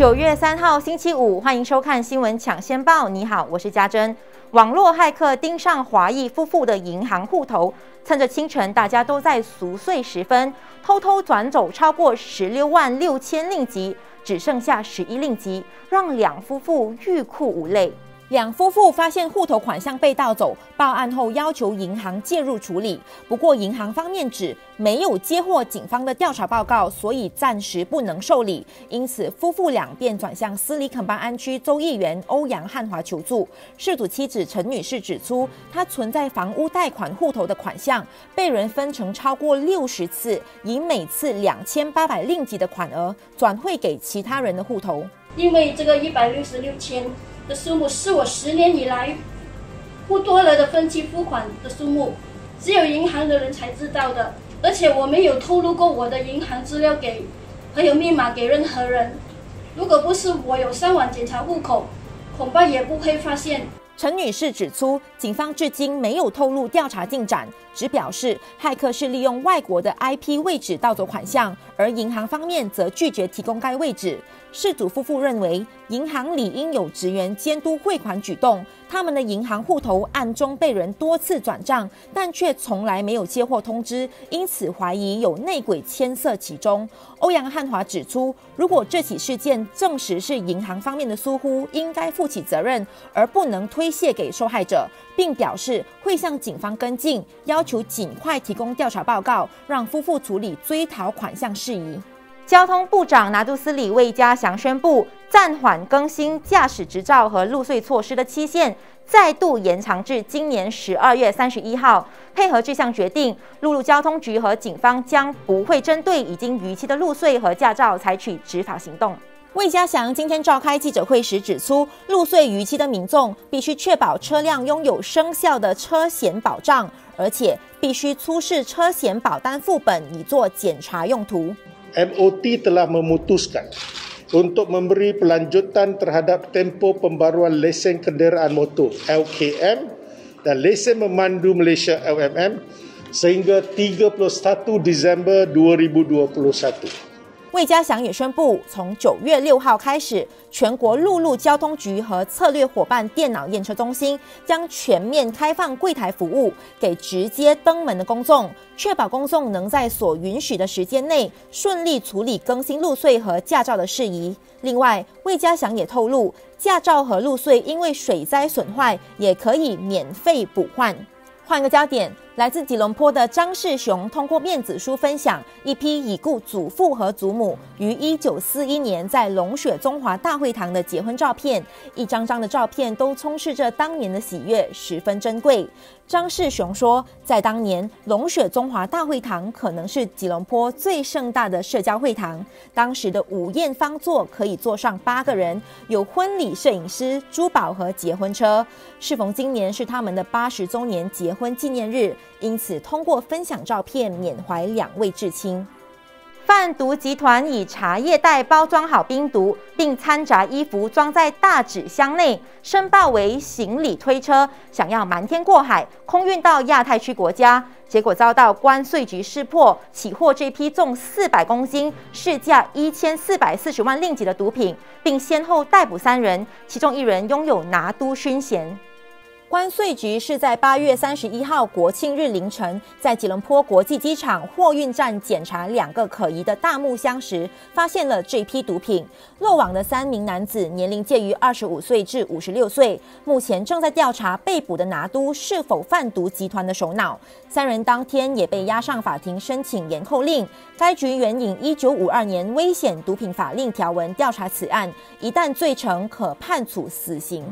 九月三号星期五，欢迎收看新闻抢先报。你好，我是嘉珍。网络骇客盯上华裔夫妇的银行户头，趁着清晨大家都在熟睡时分，偷偷转走超过十六万六千令吉，只剩下十一令吉，让两夫妇欲哭无泪。两夫妇发现户头款项被盗走，报案后要求银行介入处理。不过银行方面指没有接获警方的调查报告，所以暂时不能受理。因此夫妇俩便转向斯里肯邦安区州议员欧阳汉华求助。事主妻子陈女士指出，她存在房屋贷款户头的款项被人分成超过六十次，以每次两千八百令吉的款额转汇给其他人的户头。因为这个一百六十六千。的数目是我十年以来不多了的分期付款的数目，只有银行的人才知道的，而且我没有透露过我的银行资料给还有密码给任何人。如果不是我有上网检查户口，恐怕也不会发现。陈女士指出，警方至今没有透露调查进展，只表示骇客是利用外国的 IP 位置盗走款项，而银行方面则拒绝提供该位置。事主夫妇认为，银行理应有职员监督汇款举动。他们的银行户头暗中被人多次转账，但却从来没有接获通知，因此怀疑有内鬼牵涉其中。欧阳汉华指出，如果这起事件证实是银行方面的疏忽，应该负起责任，而不能推卸给受害者，并表示会向警方跟进，要求尽快提供调查报告，让夫妇处理追讨款项事宜。交通部长拿杜斯里魏家祥宣布暂缓更新驾驶执照和入税措施的期限，再度延长至今年十二月三十一号。配合这项决定，陆路交通局和警方将不会针对已经逾期的入税和驾照采取执法行动。魏家祥今天召开记者会时指出，入税逾期的民众必须确保车辆拥有生效的车险保障，而且必须出示车险保单副本以做检查用途。MOT telah memutuskan untuk memberi pelanjutan terhadap tempoh pembaruan lesen kenderaan motor LKM dan lesen memandu Malaysia LMM sehingga 31 Disember 2021. 魏家祥也宣布，从九月六号开始，全国陆路交通局和策略伙伴电脑验车中心将全面开放柜台服务给直接登门的公众，确保公众能在所允许的时间内顺利处理更新路税和驾照的事宜。另外，魏家祥也透露，驾照和路税因为水灾损坏，也可以免费补换。换个焦点。来自吉隆坡的张世雄通过面子书分享一批已故祖父和祖母于一九四一年在龙雪中华大会堂的结婚照片，一张张的照片都充斥着当年的喜悦，十分珍贵。张世雄说，在当年龙雪中华大会堂可能是吉隆坡最盛大的社交会堂，当时的午宴方座可以坐上八个人，有婚礼摄影师、珠宝和结婚车。适逢今年是他们的八十周年结婚纪念日。因此，通过分享照片缅怀两位至亲。贩毒集团以茶叶袋包装好冰毒，并掺杂衣服装在大纸箱内，申报为行李推车，想要瞒天过海，空运到亚太区国家。结果遭到关税局识破，起获这批重四百公斤、市价一千四百四十万令吉的毒品，并先后逮捕三人，其中一人拥有拿督勋衔。关税局是在八月三十一号国庆日凌晨，在吉隆坡国际机场货运站检查两个可疑的大木箱时，发现了这批毒品。落网的三名男子年龄介于二十五岁至五十六岁，目前正在调查被捕的拿督是否贩毒集团的首脑。三人当天也被押上法庭申请延后令。该局援引一九五二年危险毒品法令条文调查此案，一旦罪成，可判处死刑。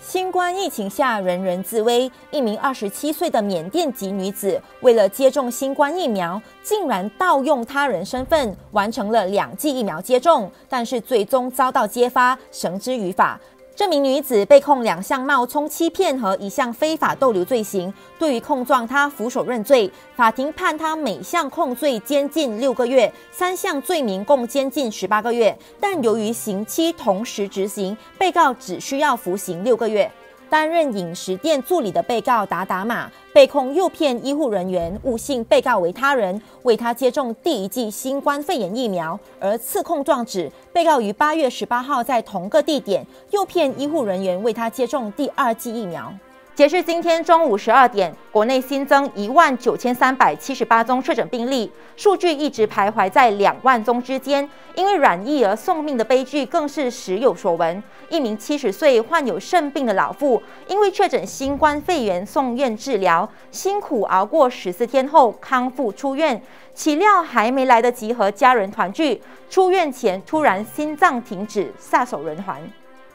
新冠疫情下，人人自危。一名二十七岁的缅甸籍女子，为了接种新冠疫苗，竟然盗用他人身份，完成了两剂疫苗接种，但是最终遭到揭发，绳之于法。这名女子被控两项冒充欺骗和一项非法逗留罪行。对于控状，她俯首认罪。法庭判她每项控罪监禁六个月，三项罪名共监禁十八个月。但由于刑期同时执行，被告只需要服刑六个月。担任饮食店助理的被告达达马被控诱骗医护人员误信被告为他人，为他接种第一剂新冠肺炎疫苗，而次控状指被告于八月十八号在同个地点诱骗医护人员为他接种第二剂疫苗。截至今天中午十二点，国内新增一万九千三百七十八宗确诊病例，数据一直徘徊在两万宗之间。因为染疫而送命的悲剧更是时有所闻。一名七十岁患有肾病的老妇，因为确诊新冠肺炎送院治疗，辛苦熬过十四天后康复出院，岂料还没来得及和家人团聚，出院前突然心脏停止，撒手人寰。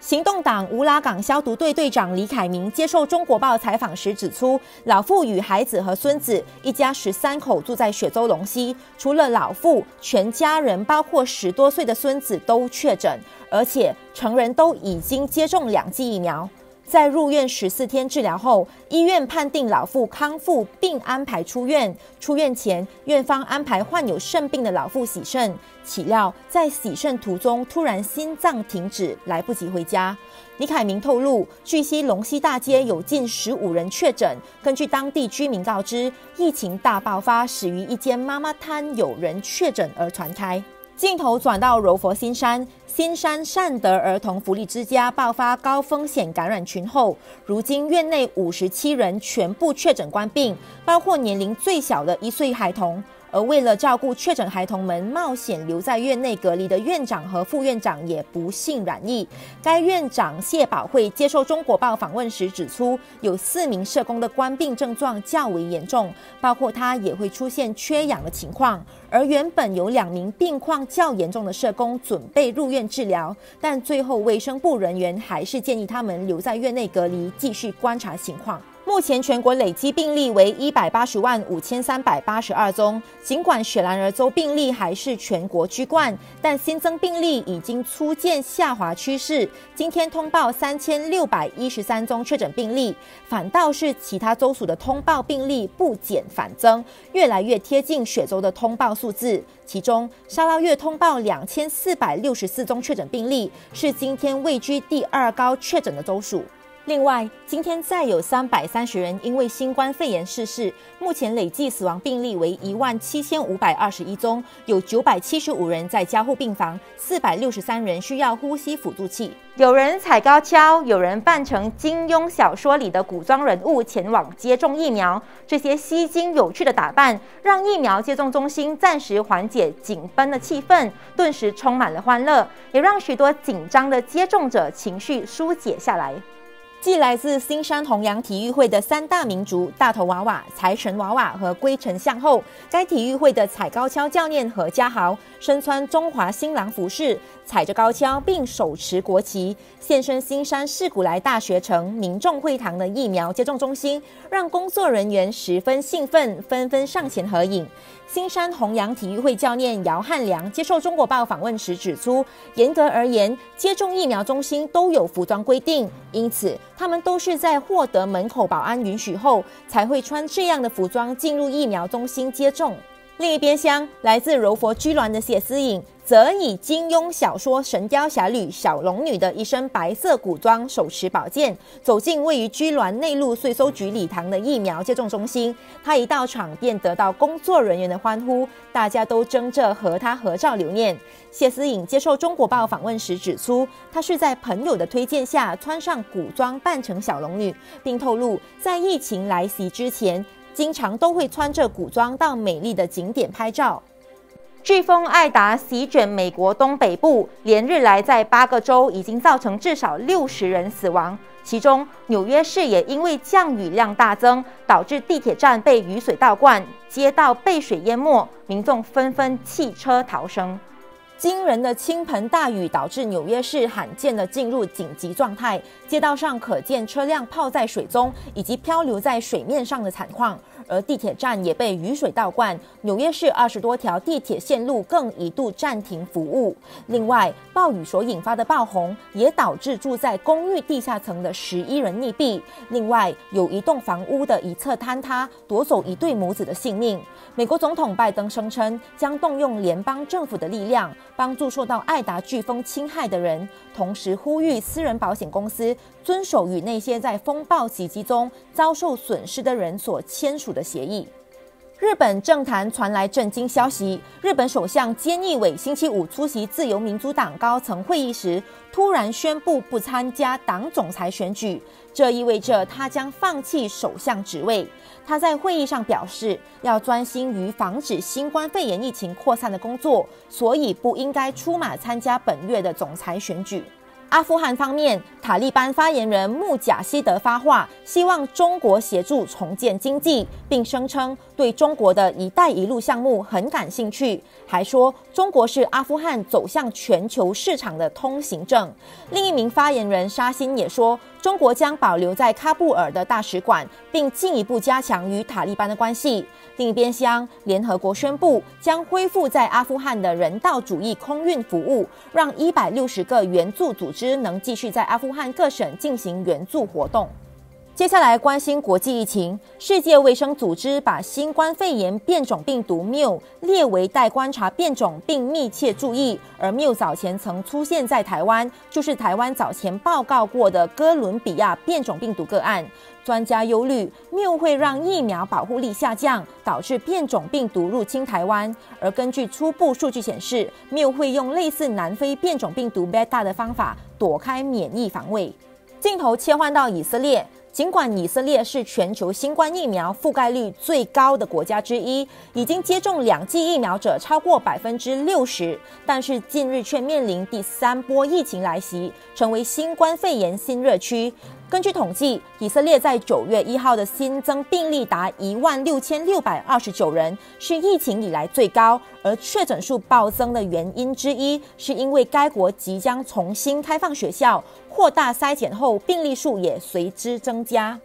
行动党乌拉港消毒队队长李凯明接受中国报采访时指出，老妇与孩子和孙子一家十三口住在雪州龙溪，除了老父，全家人包括十多岁的孙子都确诊，而且成人都已经接种两剂疫苗。在入院十四天治疗后，医院判定老妇康复，并安排出院。出院前，院方安排患有肾病的老妇洗肾，岂料在洗肾途中突然心脏停止，来不及回家。李凯明透露，据悉龙溪大街有近十五人确诊。根据当地居民告知，疫情大爆发始于一间妈妈摊有人确诊而传开。镜头转到柔佛新山，新山善德儿童福利之家爆发高风险感染群后，如今院内五十七人全部确诊冠病，包括年龄最小的一岁孩童。而为了照顾确诊孩童们冒险留在院内隔离的院长和副院长也不幸染疫。该院长谢宝慧接受中国报访问时指出，有四名社工的官病症状较为严重，包括他也会出现缺氧的情况。而原本有两名病况较严重的社工准备入院治疗，但最后卫生部人员还是建议他们留在院内隔离，继续观察情况。目前全国累积病例为一百八十万五千三百八十二宗。尽管雪兰莪州病例还是全国居冠，但新增病例已经初见下滑趋势。今天通报三千六百一十三宗确诊病例，反倒是其他州属的通报病例不减反增，越来越贴近雪州的通报数字。其中沙拉越通报两千四百六十四宗确诊病例，是今天位居第二高确诊的州属。另外，今天再有三百三十人因为新冠肺炎逝世，目前累计死亡病例为一万七千五百二十一宗，有九百七十五人在加护病房，四百六十三人需要呼吸辅助器。有人踩高跷，有人扮成金庸小说里的古装人物前往接种疫苗，这些吸睛有趣的打扮，让疫苗接种中心暂时缓解紧绷的气氛，顿时充满了欢乐，也让许多紧张的接种者情绪疏解下来。继来自新山弘扬体育会的三大民族大头娃娃、财神娃娃和龟丞相后，该体育会的踩高跷教练何家豪身穿中华新郎服饰，踩着高跷并手持国旗，现身新山市古来大学城民众会堂的疫苗接种中心，让工作人员十分兴奋，纷纷上前合影。新山弘扬体育会教练姚汉良接受中国报访问时指出，严格而言，接种疫苗中心都有服装规定，因此他们都是在获得门口保安允许后，才会穿这样的服装进入疫苗中心接种。另一边厢，来自柔佛居銮的谢思颖。则以金庸小说《神雕侠侣》小龙女的一身白色古装，手持宝剑，走进位于居銮内陆税收局礼堂的疫苗接种中心。他一到场便得到工作人员的欢呼，大家都争着和他合照留念。谢思颖接受中国报访问时指出，他是在朋友的推荐下穿上古装扮成小龙女，并透露在疫情来袭之前，经常都会穿着古装到美丽的景点拍照。飓风艾达席卷美国东北部，连日来在八个州已经造成至少六十人死亡，其中纽约市也因为降雨量大增，导致地铁站被雨水倒灌，街道被水淹没，民众纷纷弃车逃生。惊人的倾盆大雨导致纽约市罕见的进入紧急状态，街道上可见车辆泡在水中以及漂流在水面上的惨况。而地铁站也被雨水倒灌，纽约市二十多条地铁线路更一度暂停服务。另外，暴雨所引发的爆洪也导致住在公寓地下层的十一人溺毙。另外，有一栋房屋的一侧坍塌，夺走一对母子的性命。美国总统拜登声称，将动用联邦政府的力量，帮助受到艾达飓风侵害的人，同时呼吁私人保险公司遵守与那些在风暴袭击中遭受损失的人所签署的协议。日本政坛传来震惊消息，日本首相菅义伟星期五出席自由民主党高层会议时，突然宣布不参加党总裁选举，这意味着他将放弃首相职位。他在会议上表示，要专心于防止新冠肺炎疫情扩散的工作，所以不应该出马参加本月的总裁选举。阿富汗方面，塔利班发言人穆贾希德发话，希望中国协助重建经济，并声称对中国的一带一路项目很感兴趣，还说中国是阿富汗走向全球市场的通行证。另一名发言人沙欣也说，中国将保留在喀布尔的大使馆，并进一步加强与塔利班的关系。另一边厢，联合国宣布将恢复在阿富汗的人道主义空运服务，让一百六十个援助组织能继续在阿富汗各省进行援助活动。接下来关心国际疫情，世界卫生组织把新冠肺炎变种病毒 Mu 列为待观察变种，并密切注意。而 Mu 早前曾出现在台湾，就是台湾早前报告过的哥伦比亚变种病毒个案。专家忧虑，Mu 会让疫苗保护力下降，导致变种病毒入侵台湾。而根据初步数据显示，Mu 会用类似南非变种病毒 Beta 的方法躲开免疫防卫。镜头切换到以色列。尽管以色列是全球新冠疫苗覆盖率最高的国家之一，已经接种两剂疫苗者超过百分之六十，但是近日却面临第三波疫情来袭，成为新冠肺炎新热区。根据统计，以色列在九月一号的新增病例达一万六千六百二十九人，是疫情以来最高。而确诊数暴增的原因之一，是因为该国即将重新开放学校，扩大筛检后，病例数也随之增加。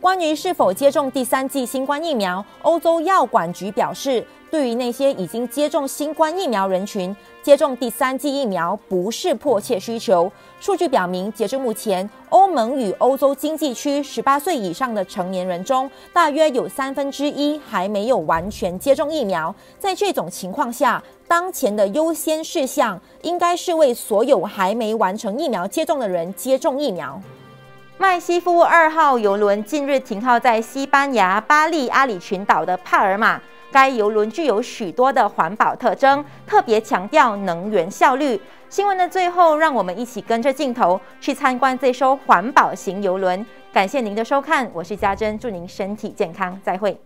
关于是否接种第三剂新冠疫苗，欧洲药管局表示，对于那些已经接种新冠疫苗人群，接种第三剂疫苗不是迫切需求。数据表明，截至目前，欧盟与欧洲经济区十八岁以上的成年人中，大约有三分之一还没有完全接种疫苗。在这种情况下，当前的优先事项应该是为所有还没完成疫苗接种的人接种疫苗。麦西夫二号游轮近日停靠在西班牙巴利阿里群岛的帕尔马。该游轮具有许多的环保特征，特别强调能源效率。新闻的最后，让我们一起跟着镜头去参观这艘环保型游轮。感谢您的收看，我是家珍，祝您身体健康，再会。